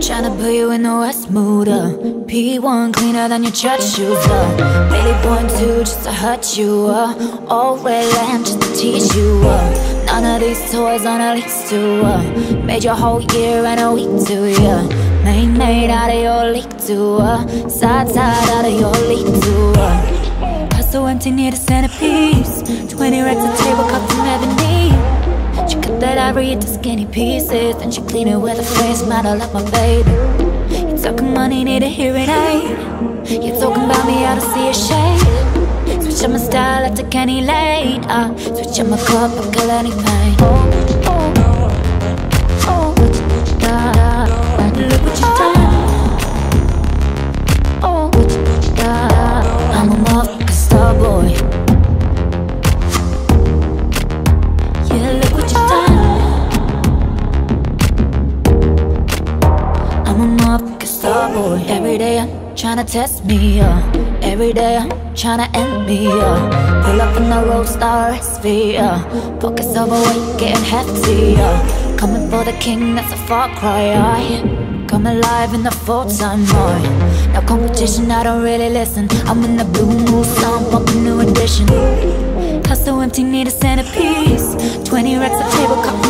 Tryna put you in the West mood uh. P1 cleaner than your church shoes uh. Baby, born two just to hurt you uh. All red lamb just to tease you uh. None of these toys on a lease to uh. Made your whole year and a week to yeah. Made Main made out of your league to uh. Side side out of your league to uh. Hustle empty need a centerpiece 20 that ivory into skinny pieces Then she clean it with a face model like my baby. You talking money, need a hearing aid You talking about me, I don't see a shade. Switch up my style, I take any lane uh, Switch up my cup, I kill any pain boy Every day I'm tryna test me, uh. Every day I'm tryna end me, uh. Pull up in the Roadster SV, uh. Focus overweight, getting hefty, uh. Coming for the king, that's a far cry, I Come alive in the full-time boy No competition, I don't really listen. I'm in the blue Mulsanne, bumping new edition. House so empty, need a centerpiece. 20 racks of table, cup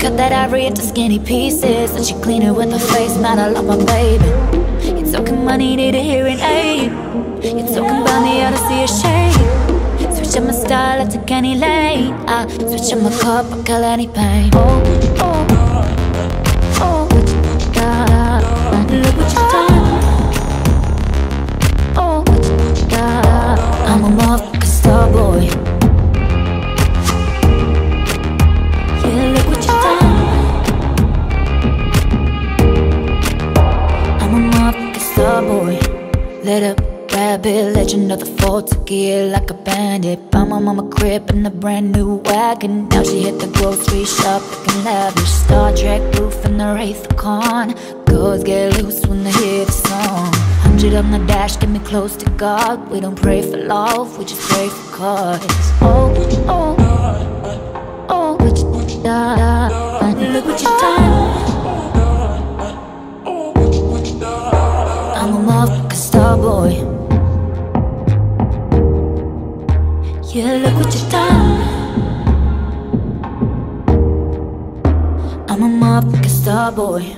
cut that ivory into skinny pieces. And she clean it with her face, man, I love my baby. You talking money, need a hearing aid You talking about me, I don't see a shade Switch up my style, I take any lane. I switch up my cup, I kill any pain. Oh, oh, oh, Lit up rabbit, legend of the fourth gear like a bandit. Found my mama crib in a brand new wagon. Now she hit the grocery shop looking lavish. Star Trek roof in the Wraith Khan. Girls get loose when they hear the song. Hundred on the dash, get me close to God. We don't pray for love, we just pray for cause oh, Yeah, look what you've done. I'm a motherfucking star boy